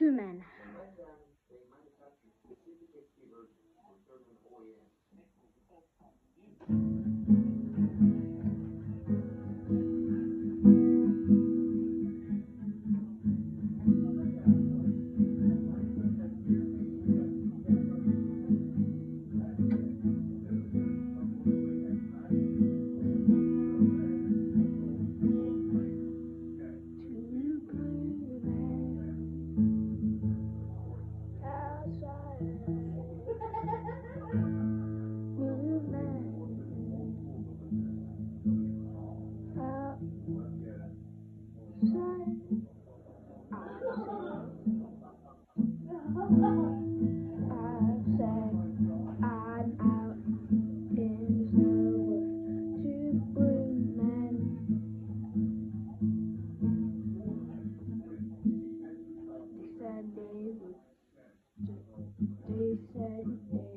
two men. Said they would. They said they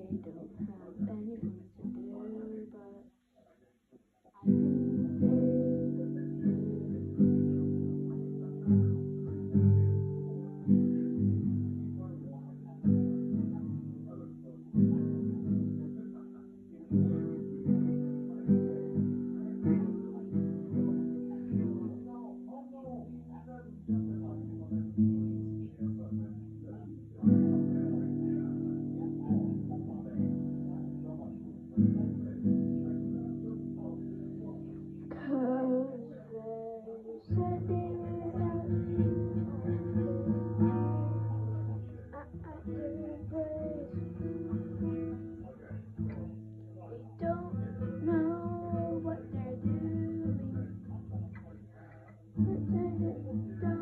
Da, da, da, da.